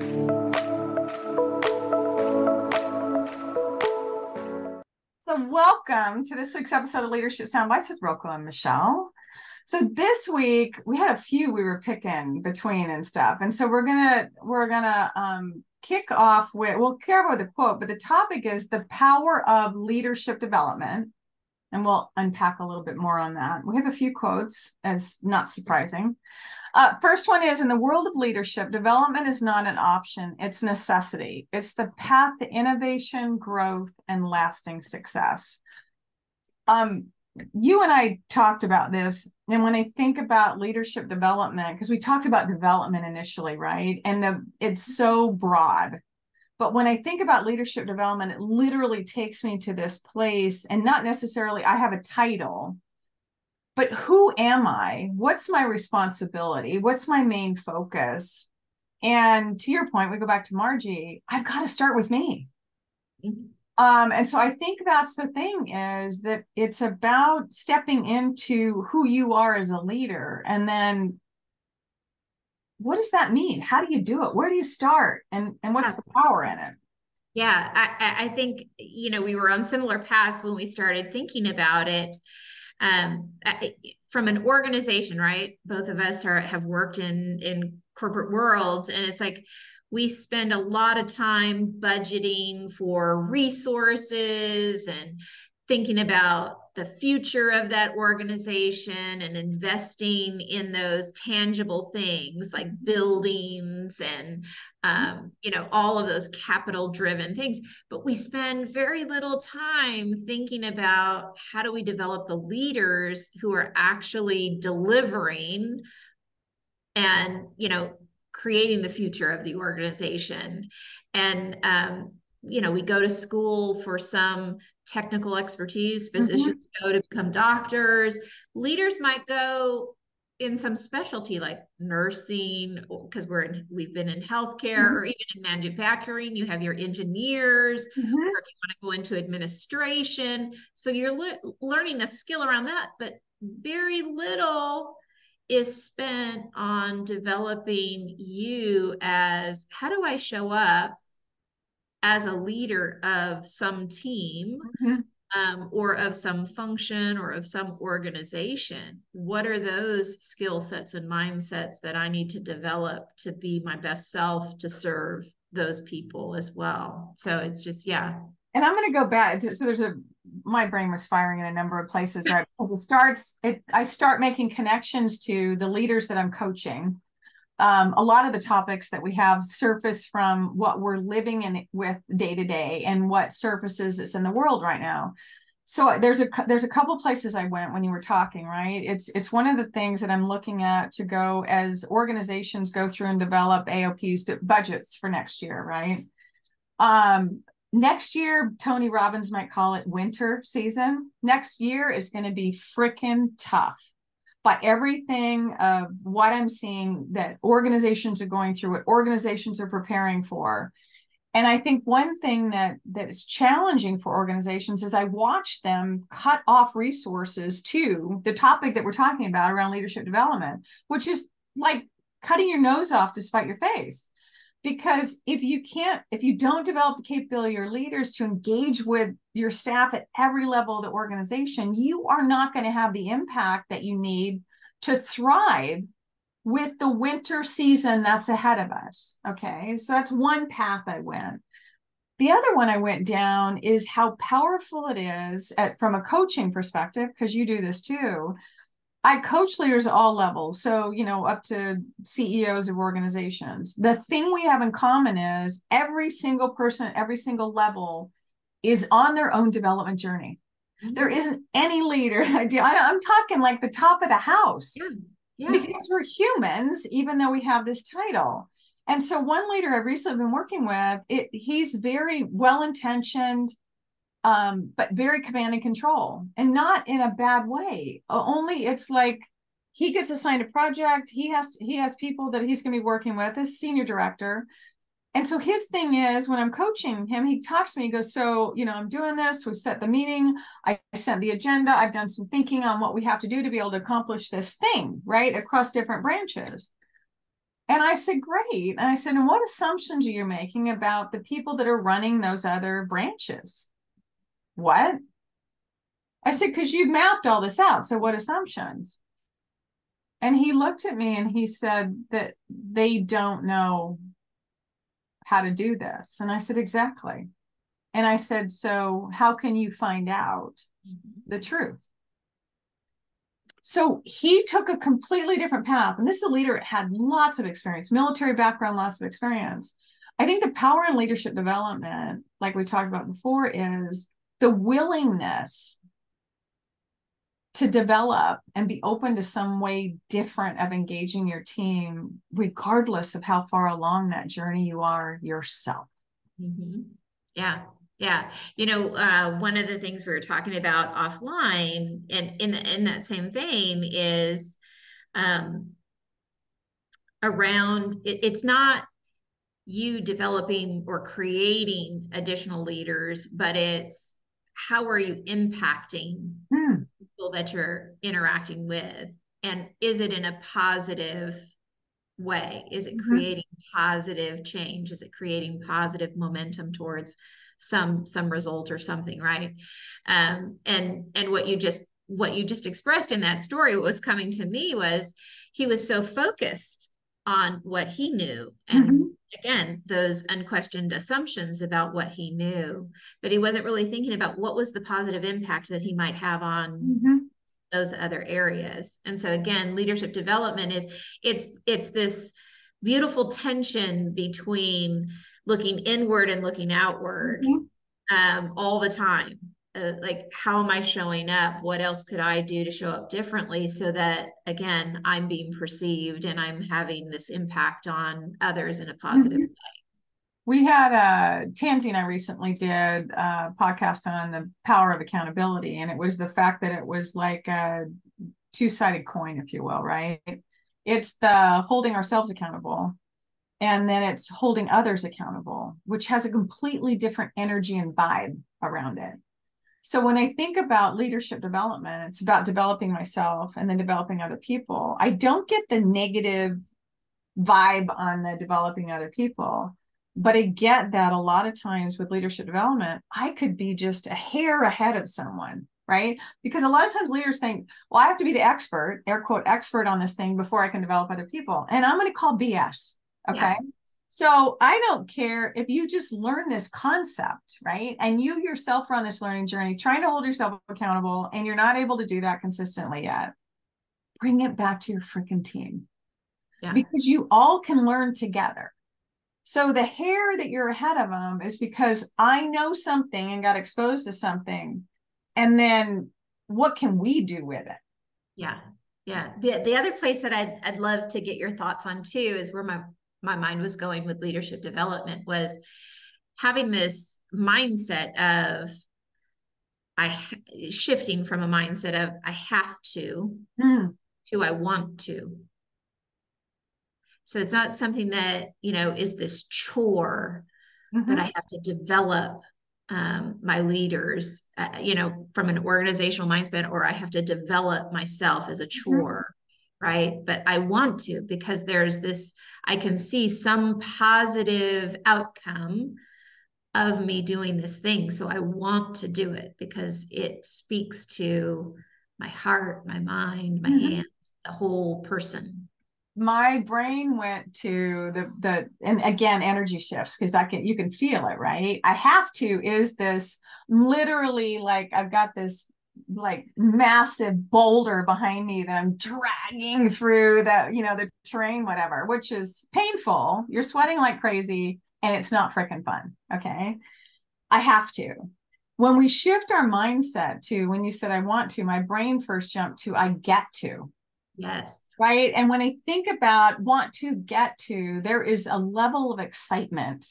So, welcome to this week's episode of Leadership Soundbites with Roko and Michelle. So this week we had a few we were picking between and stuff, and so we're gonna we're gonna um, kick off with we'll care about the quote, but the topic is the power of leadership development, and we'll unpack a little bit more on that. We have a few quotes, as not surprising. Uh, first one is in the world of leadership, development is not an option, it's necessity. It's the path to innovation, growth, and lasting success. Um, you and I talked about this. And when I think about leadership development, because we talked about development initially, right? And the, it's so broad. But when I think about leadership development, it literally takes me to this place, and not necessarily I have a title, but who am I? What's my responsibility? What's my main focus? And to your point, we go back to Margie, I've got to start with me. Mm-hmm. Um, and so I think that's the thing is that it's about stepping into who you are as a leader and then what does that mean? How do you do it? Where do you start? And and what's the power in it? Yeah, I, I think you know we were on similar paths when we started thinking about it. Um, from an organization, right? Both of us are have worked in in corporate worlds, and it's like we spend a lot of time budgeting for resources and thinking about the future of that organization and investing in those tangible things like buildings and um, you know all of those capital driven things but we spend very little time thinking about how do we develop the leaders who are actually delivering and you know creating the future of the organization. And, um, you know, we go to school for some technical expertise. Mm-hmm. Physicians mm-hmm. go to become doctors. Leaders might go in some specialty like nursing because we're in, we've been in healthcare mm-hmm. or even in manufacturing you have your engineers mm-hmm. or if you want to go into administration so you're le- learning a skill around that but very little is spent on developing you as how do I show up as a leader of some team mm-hmm. um, or of some function or of some organization? What are those skill sets and mindsets that I need to develop to be my best self to serve those people as well? So it's just, yeah. And I'm going to go back. To, so there's a my brain was firing in a number of places, right? Because it starts, it I start making connections to the leaders that I'm coaching. Um, a lot of the topics that we have surface from what we're living in with day to day and what surfaces is in the world right now. So there's a there's a couple places I went when you were talking, right? It's it's one of the things that I'm looking at to go as organizations go through and develop AOPs to budgets for next year, right? Um, next year tony robbins might call it winter season next year is going to be freaking tough by everything of what i'm seeing that organizations are going through what organizations are preparing for. And i think one thing that that is challenging for organizations is i watch them cut off resources to the topic that we're talking about around leadership development which is like cutting your nose off to spite your face because if you can't if you don't develop the capability of your leaders to engage with your staff at every level of the organization you are not going to have the impact that you need to thrive with the winter season that's ahead of us okay? So that's one path i went. The other one i went down is how powerful it is at, from a coaching perspective because you do this too I coach leaders at all levels. So, you know, up to CEOs of organizations. The thing we have in common is every single person at every single level is on their own development journey. Mm-hmm. There isn't any leader I do. I, am talking like the top of the house yeah. Yeah. because we're humans, even though we have this title. And so, one leader I've recently been working with, it, he's very well intentioned um, but very command and control and not in a bad way. Only it's like he gets assigned a project. He has he has people that he's going to be working with as senior director. And so his thing is when I'm coaching him, he talks to me, he goes, So, you know, I'm doing this. We've set the meeting. I sent the agenda. I've done some thinking on what we have to do to be able to accomplish this thing, right? Across different branches. And I said, Great. And I said, And what assumptions are you making about the people that are running those other branches? What? I said, Because you mapped all this out. So what assumptions? And he looked at me and he said that they don't know how to do this. And I said, Exactly. And I said, So how can you find out mm-hmm. the truth? So he took a completely different path. And this is a leader that had lots of experience, military background, lots of experience. I think the power in leadership development, like we talked about before, is the willingness to develop and be open to some way different of engaging your team, regardless of how far along that journey you are yourself. Mm-hmm. Yeah. Yeah. You know, uh, one of the things we were talking about offline and in, in that same vein is um, around it, it's not you developing or creating additional leaders, but it's how are you impacting hmm. people that you're interacting with? And is it in a positive way? Is it mm-hmm. creating mm-hmm. positive change? Is it creating positive momentum towards some some result or something, right? Um, and and what you just what you just expressed in that story, what was coming to me was he was so focused on what he knew and mm-hmm. again those unquestioned assumptions about what he knew but he wasn't really thinking about what was the positive impact that he might have on mm-hmm. those other areas and so again leadership development is it's it's this beautiful tension between looking inward and looking outward mm-hmm. um, all the time uh, like how am i showing up? What else could i do to show up differently so that again i'm being perceived and i'm having this impact on others in a positive mm-hmm. way? We had uh tansy and i recently did a podcast on the power of accountability and it was the fact that it was like a two-sided coin if you will right? It's the holding ourselves accountable and then it's holding others accountable which has a completely different energy and vibe around it so when I think about leadership development, it's about developing myself and then developing other people. I don't get the negative vibe on the developing other people, but I get that a lot of times with leadership development, I could be just a hair ahead of someone, right? Because a lot of times leaders think, well, I have to be the expert, air quote, expert on this thing before I can develop other people. And I'm going to call BS. Okay. Yeah. So I don't care if you just learn this concept, right? And you yourself are on this learning journey, trying to hold yourself accountable, and you're not able to do that consistently yet. Bring it back to your freaking team. Yeah. Because you all can learn together. So the hair that you're ahead of them is because I know something and got exposed to something. And then what can we do with it? Yeah. Yeah. The the other place that I'd I'd love to get your thoughts on too is where my my mind was going with leadership development was having this mindset of I shifting from a mindset of I have to mm. to I want to. So it's not something that, you know, is this chore mm-hmm. that I have to develop um, my leaders, uh, you know, from an organizational mindset, or I have to develop myself as a mm-hmm. chore right? But I want to because there's this, I can see some positive outcome of me doing this thing. So I want to do it because it speaks to my heart, my mind, my mm-hmm. hands, the whole person. My brain went to the the and again energy shifts because I can you can feel it, right? I have to is this literally like I've got this like massive boulder behind me that I'm dragging through the, you know, the terrain, whatever, which is painful. You're sweating like crazy and it's not freaking fun. Okay. I have to. When we shift our mindset to when you said I want to, my brain first jumped to I get to. Yes. Right. And when I think about want to get to, there is a level of excitement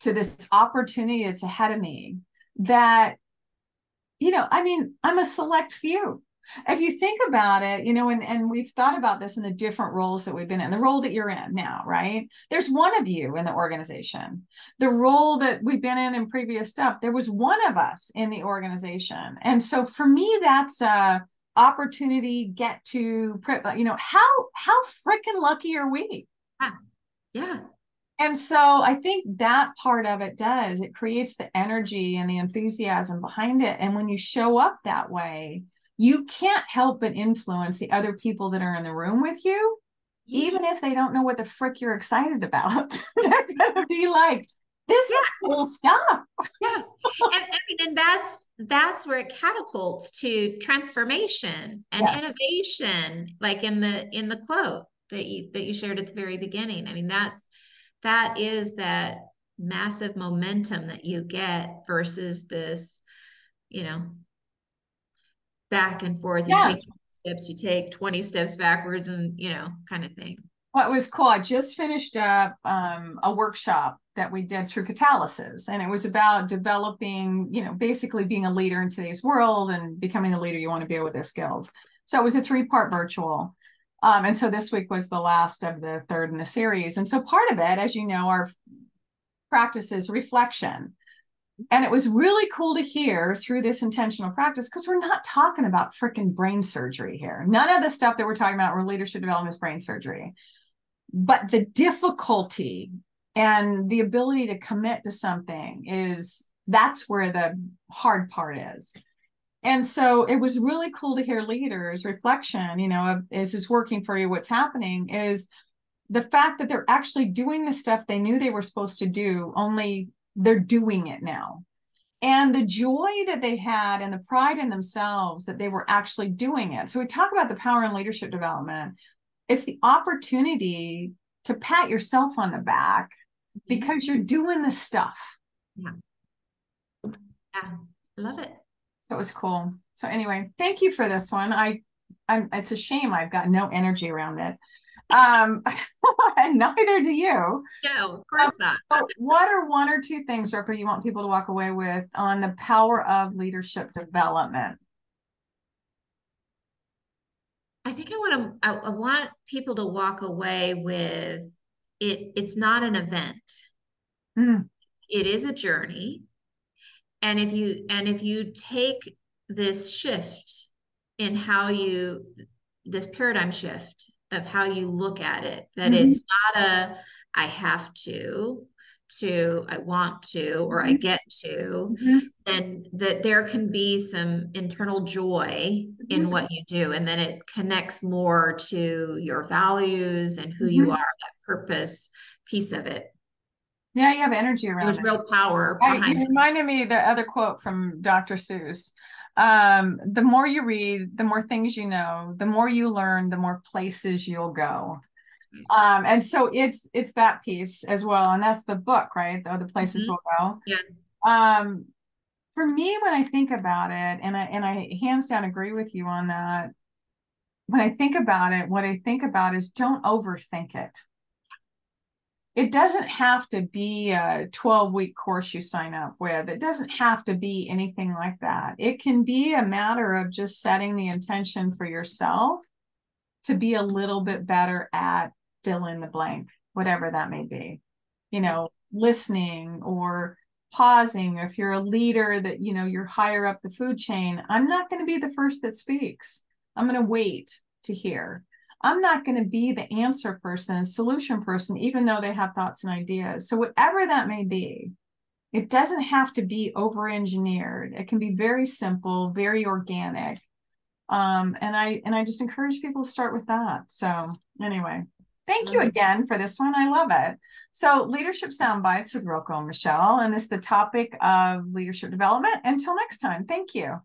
to this opportunity that's ahead of me that you know, I mean, I'm a select few. If you think about it, you know, and, and we've thought about this in the different roles that we've been in, the role that you're in now, right? There's one of you in the organization. The role that we've been in in previous stuff, there was one of us in the organization. And so for me, that's a opportunity, get to, you know, how, how freaking lucky are we? Yeah. yeah. And so I think that part of it does. It creates the energy and the enthusiasm behind it. And when you show up that way, you can't help but influence the other people that are in the room with you, mm-hmm. even if they don't know what the frick you're excited about. They're going to be like, this yeah. is cool stuff. yeah. And, I mean, and that's that's where it catapults to transformation and yeah. innovation, like in the in the quote that you that you shared at the very beginning. I mean, that's that is that massive momentum that you get versus this, you know, back and forth. You yeah. take steps, you take 20 steps backwards and, you know, kind of thing. What was cool, I just finished up um, a workshop that we did through Catalysis, and it was about developing, you know, basically being a leader in today's world and becoming the leader you want to be with their skills. So it was a three part virtual. Um, and so this week was the last of the third in the series. And so part of it, as you know, our practice is reflection. And it was really cool to hear through this intentional practice because we're not talking about freaking brain surgery here. None of the stuff that we're talking about, where leadership development is brain surgery. But the difficulty and the ability to commit to something is that's where the hard part is. And so it was really cool to hear leaders' reflection, you know, of, is this working for you? What's happening is the fact that they're actually doing the stuff they knew they were supposed to do, only they're doing it now. And the joy that they had and the pride in themselves that they were actually doing it. So we talk about the power in leadership development. It's the opportunity to pat yourself on the back mm-hmm. because you're doing the stuff. Yeah. Yeah. Love it. So it was cool. So anyway, thank you for this one. I I'm it's a shame I've got no energy around it. Um, and neither do you. No, of course um, not. what are one or two things, Roko, you want people to walk away with on the power of leadership development? I think I want to. I, I want people to walk away with it. It's not an event. Mm. It is a journey, and if you and if you take this shift in how you this paradigm shift of how you look at it that mm-hmm. it's not a i have to to i want to or i mm-hmm. get to mm-hmm. and that there can be some internal joy in mm-hmm. what you do and then it connects more to your values and who you mm-hmm. are that purpose piece of it yeah you have energy around there's it. real power I, it reminded me the other quote from dr seuss um, the more you read, the more things you know, the more you learn, the more places you'll go. Um, and so it's it's that piece as well, and that's the book, right? The, the places mm-hmm. will go. Yeah. Um, for me, when I think about it, and I and I hands down agree with you on that. When I think about it, what I think about is don't overthink it it doesn't have to be a 12 week course you sign up with. It doesn't have to be anything like that. It can be a matter of just setting the intention for yourself to be a little bit better at fill in the blank, whatever that may be. You know, listening or pausing. If you're a leader that, you know, you're higher up the food chain, I'm not going to be the first that speaks. I'm going to wait to hear I'm not going to be the answer person, solution person, even though they have thoughts and ideas. So, whatever that may be, it doesn't have to be over engineered. It can be very simple, very organic. Um, and I and I just encourage people to start with that. So anyway, thank you again for this one. I love it. So leadership sound bites with Roko and Michelle, and it's the topic of leadership development. Until next time, thank you.